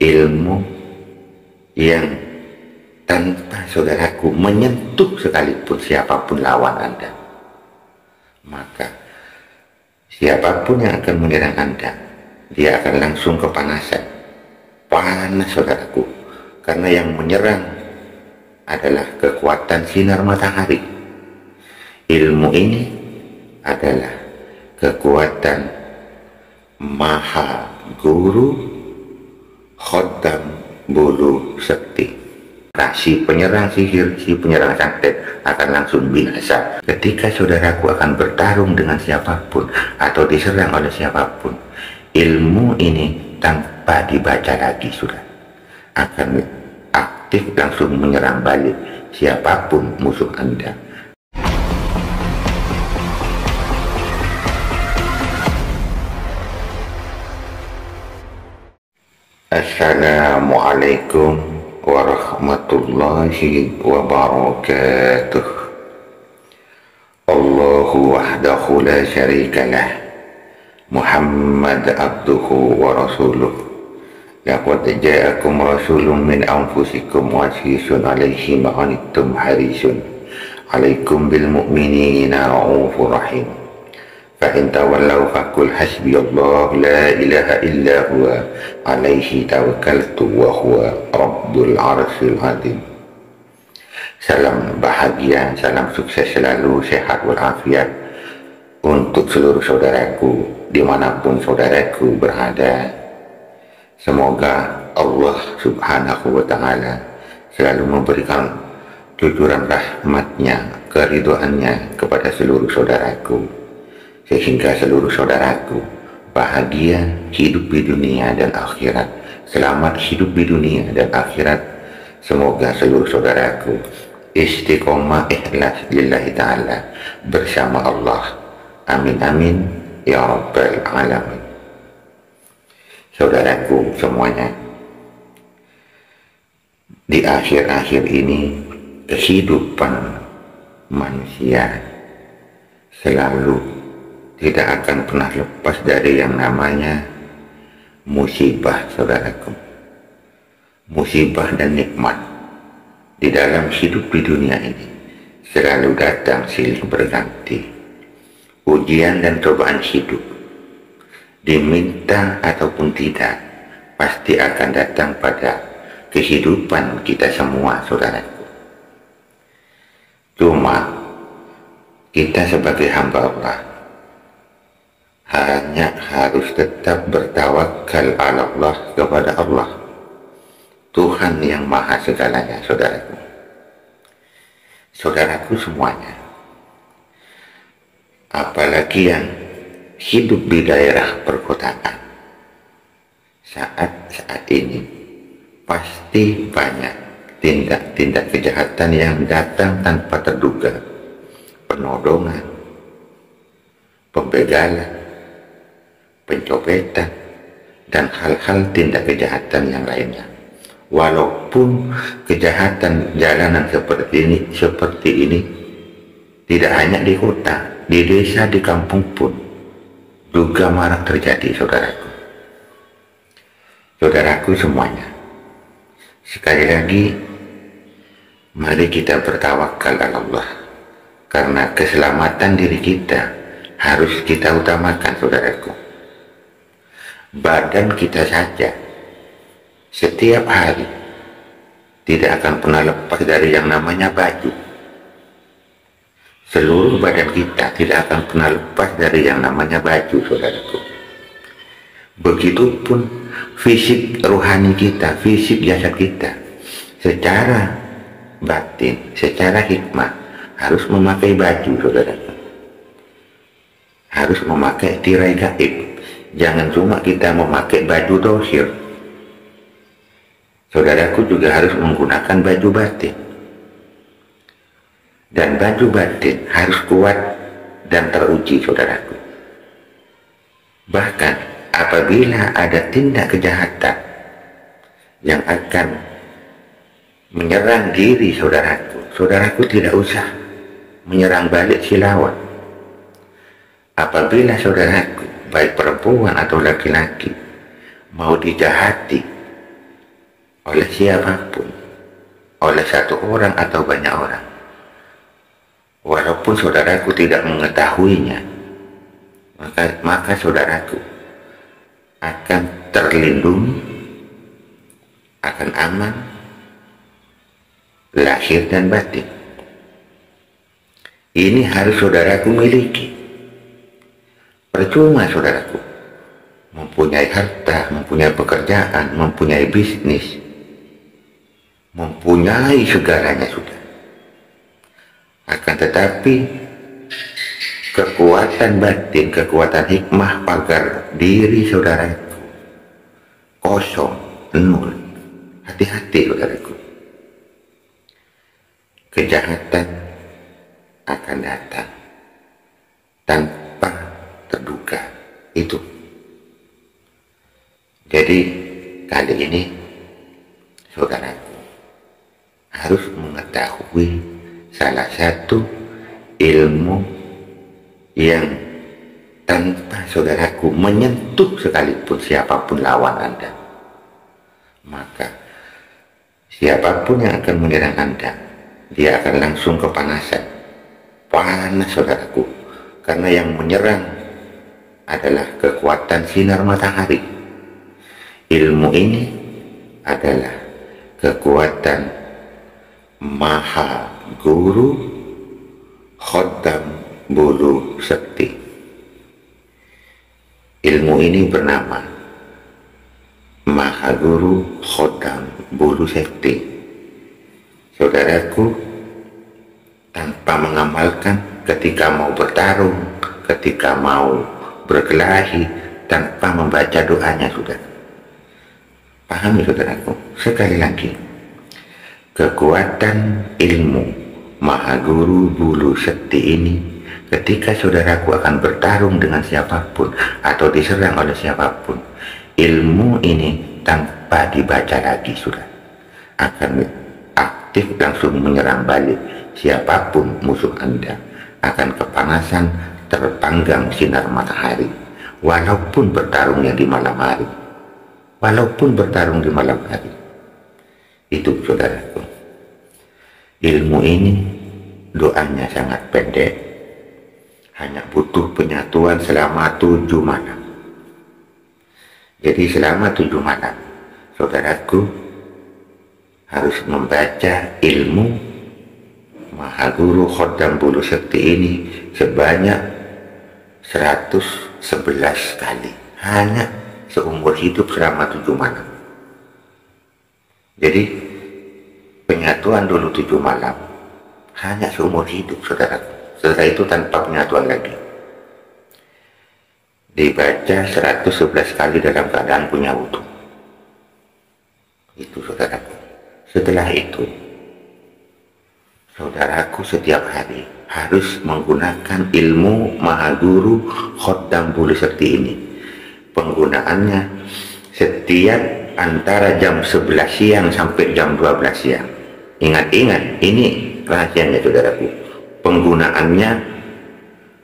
ilmu yang tanpa saudaraku menyentuh sekalipun siapa pun lawan Anda. Maka siapa pun yang akan menyerang Anda, dia akan langsung kepanasan. Panas saudaraku. Karena yang menyerang adalah kekuatan sinar matahari. Ilmu ini adalah kekuatan maha guru khodam bulu sekti. Nah si penyerang sihir si penyerang santet akan langsung binasa. Ketika saudaraku akan bertarung dengan siapa pun atau diserang oleh siapa pun ilmu ini tanpa dibaca lagi sudah akan aktif langsung menyerang balik siapa pun musuh anda Assalamualaikum warahmatullahi wabarakatuh. Allahu wahdahu la syarika lah. Muhammad abduhu wa rasuluh. Laqad ja'akum rasulun min anfusikum wasisun alaihi ma'anittum harisun. Alaikum bil mu'minina ra'ufur rahim فإن تولوا فقل حسبي الله لا إله إلا هو عليه توكلت وهو رب العرش العظيم Salam bahagia, salam sukses selalu, sehat walafiat untuk seluruh saudaraku dimanapun saudaraku berada. Semoga Allah subhanahu wa ta'ala selalu memberikan cucuran rahmatnya, keriduannya kepada seluruh saudaraku sehingga seluruh saudaraku bahagia hidup di dunia dan akhirat. Selamat hidup di dunia dan akhirat. Semoga seluruh saudaraku istiqomah ikhlas lillahi ta'ala bersama Allah. Amin amin. Ya rabbal alamin. Saudaraku semuanya di akhir-akhir ini kehidupan manusia selalu tidak akan pernah lepas dari yang namanya musibah saudaraku. Musibah dan nikmat di dalam hidup di dunia ini selalu datang silih berganti. Ujian dan cobaan hidup diminta ataupun tidak pasti akan datang pada kehidupan kita semua saudaraku. Cuma kita sebagai hamba Allah hanya harus tetap bertawakal ala Allah kepada Allah. Tuhan yang maha segalanya saudaraku. Saudaraku semuanya. Apalagi yang hidup di daerah perkotaan. Saat-saat ini pasti banyak tindak-tindak kejahatan yang datang tanpa terduga. Penodongan pembegalan pencopetan, dan hal-hal tindak kejahatan yang lainnya. Walaupun kejahatan jalanan seperti ini, seperti ini tidak hanya di kota, di desa, di kampung pun juga marak terjadi, saudaraku. Saudaraku semuanya, sekali lagi, mari kita bertawakal Allah, karena keselamatan diri kita harus kita utamakan, saudaraku badan kita saja. Setiap hari tidak akan pernah lepas dari yang namanya baju. Seluruh badan kita tidak akan pernah lepas dari yang namanya baju saudaraku. Begitupun fisik rohani kita fisik jasad kita secara batin secara hikmah harus memakai baju saudaraku. Harus memakai tirai gaib Jangan cuma kita memakai baju dohir. Saudaraku juga harus menggunakan baju batin. Dan baju batin harus kuat dan teruji saudaraku. Bahkan apabila ada tindak kejahatan yang akan menyerang diri saudaraku, saudaraku tidak usah menyerang balik si lawan. Apabila saudaraku baik perempuan atau laki-laki mau dijahati oleh siapa pun, oleh satu orang atau banyak orang. Walaupun saudaraku tidak mengetahuinya, maka, maka saudaraku akan terlindungi, akan aman, lahir dan batin. Ini harus saudaraku miliki. Percuma saudaraku mempunyai harta, mempunyai pekerjaan, mempunyai bisnis, mempunyai segalanya sudah. Akan tetapi kekuatan batin, kekuatan hikmah pagar diri saudara itu kosong, nol. Hati-hati saudaraku. Kejahatan akan datang tanpa. Itu. Jadi kali ini saudaraku harus mengetahui salah satu ilmu yang tanpa saudaraku menyentuh sekalipun siapa pun lawan Anda. Maka siapa pun yang akan menyerang Anda, dia akan langsung kepanasan. Panas saudaraku, karena yang menyerang adalah kekuatan sinar matahari. Ilmu ini adalah kekuatan Maha Guru Khodam bulu sakti. Ilmu ini bernama Mahaguru Khodam Bulu Sakti. Saudaraku, tanpa mengamalkan ketika mau bertarung, ketika mau berkelahi, tanpa membaca doanya sudah. Pahami saudaraku, sekali lagi. Kekuatan ilmu Mahaguru Bulu Sakti ini Ketika saudaraku akan bertarung dengan siapa pun atau diserang oleh siapa pun, ilmu ini tanpa dibaca lagi sudah akan aktif langsung menyerang balik siapa pun musuh Anda akan kepanasan terpanggang sinar matahari walaupun bertarungnya di malam hari. Walaupun bertarung di malam hari. Itu saudaraku. Ilmu ini doanya sangat pendek. Hanya butuh penyatuan selama tujuh malam. Jadi selama tujuh malam, saudaraku harus membaca ilmu Mahaguru Khodam Bulu Sekti ini sebanyak 111 kali. Hanya seumur hidup selama tujuh malam. Jadi penyatuan dulu tujuh malam hanya seumur hidup saudaraku. Setelah itu tanpa penyatuan lagi. Dibaca 111 kali dalam keadaan punya wudhu. Itu saudaraku. Setelah itu, saudaraku setiap hari harus menggunakan ilmu Mahaguru Khoddam Bulu Sekti ini. Penggunaannya setiap antara jam 11 siang sampai jam 12 siang. Ingat-ingat, ini rahasianya saudaraku penggunaannya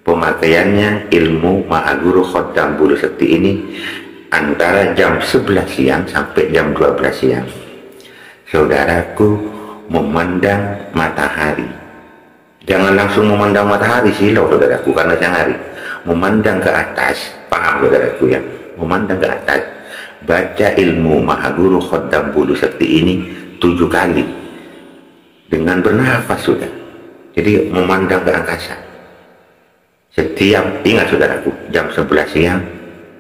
pemakaiannya ilmu Mahaguru Khoddam Bulu Sekti ini antara jam 11 siang sampai jam 12 siang saudaraku memandang matahari jangan langsung memandang matahari silau saudaraku karena siang hari memandang ke atas paham saudaraku ya memandang ke atas baca ilmu Mahaguru Khoddam Bulu Sekti ini tujuh kali dengan bernafas sudah jadi memandang ke angkasa. Setiap, ingat saudaraku, jam 11 siang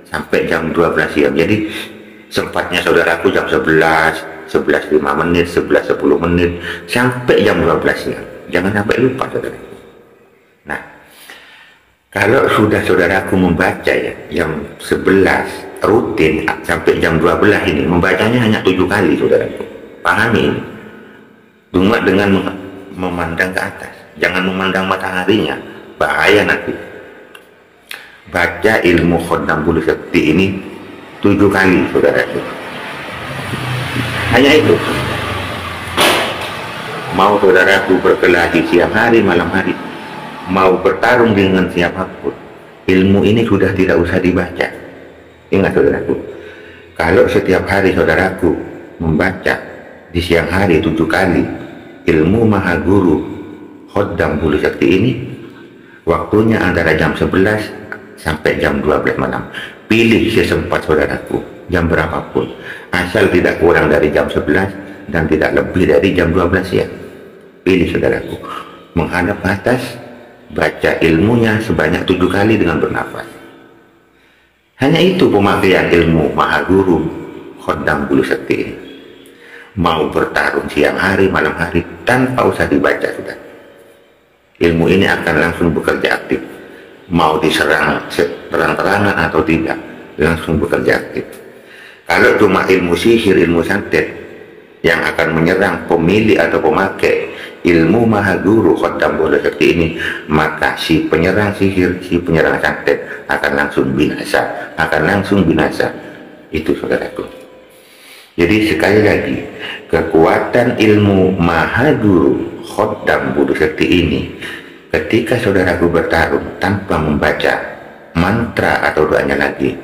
sampai jam 12 siang. Jadi sempatnya saudaraku jam 11, 11 5 menit, 11 10 menit, sampai jam 12 siang. Jangan sampai lupa saudaraku. Nah, kalau sudah saudaraku membaca ya, jam 11 rutin sampai jam 12 ini, membacanya hanya tujuh kali saudaraku. Pahami. Cuma dengan memandang ke atas jangan memandang mataharinya bahaya nanti baca ilmu khodam bulu sekti ini tujuh kali saudara itu hanya itu mau saudaraku berkelahi siang hari malam hari. Mau bertarung dengan siapa pun. Ilmu ini sudah tidak usah dibaca. Ingat saudaraku. Kalau setiap hari saudaraku membaca di siang hari tujuh kali ilmu maha guru khoddam bulu sakti ini waktunya antara jam 11 sampai jam 12 malam. Pilih sesempat saudaraku jam berapapun. Asal tidak kurang dari jam 11 dan tidak lebih dari jam 12 ya pilih saudaraku. Menghadap atas baca ilmunya sebanyak tujuh kali dengan bernafas. Hanya itu pemakaian ilmu maha guru khodam bulu ini mau bertarung siang hari malam hari tanpa usah dibaca sudah ilmu ini akan langsung bekerja aktif. Mau diserang terang-terangan atau tidak langsung bekerja aktif. Kalau cuma ilmu sihir ilmu santet yang akan menyerang pemilik atau pemakai ilmu maha guru khotam bola seperti ini. Maka si penyerang sihir si penyerang santet akan langsung binasa akan langsung binasa. Itu saudaraku. Jadi sekali lagi kekuatan ilmu maha guru khotam bola seperti ini. Ketika saudaraku bertarung tanpa membaca mantra atau doanya lagi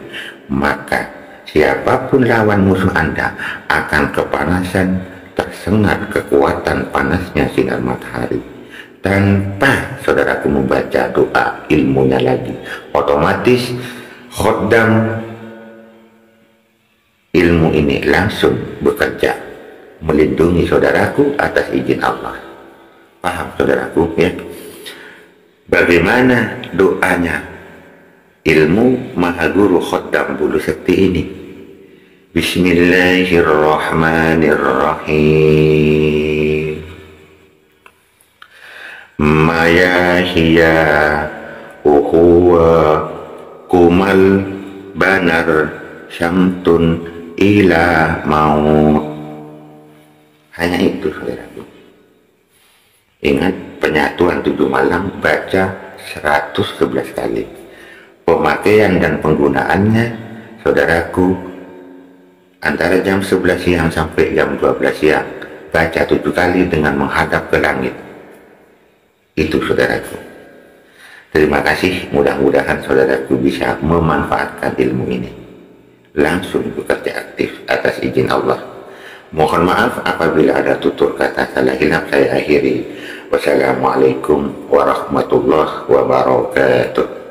maka siapa pun lawan musuh anda akan kepanasan tersengat kekuatan panasnya sinar matahari. Tanpa saudaraku membaca doa ilmunya lagi otomatis khodam ilmu ini langsung bekerja melindungi saudaraku atas izin Allah. Paham saudaraku ya? Bagaimana doanya? Ilmu maha guru khodam bulu sekti ini بسم الله الرحمن الرحيم ما هي وهو كمل بنر شمت إلى maut hanya itu saudaraku ingat penyatuan tujuh malam baca 111 kali pemakaian dan penggunaannya saudaraku antara jam 11 siang sampai jam 12 siang baca tujuh kali dengan menghadap ke langit. Itu saudaraku. Terima kasih. Mudah-mudahan saudaraku bisa memanfaatkan ilmu ini. Langsung bekerja aktif atas izin Allah. Mohon maaf apabila ada tutur kata salah hilap saya akhiri. Wassalamualaikum warahmatullahi wabarakatuh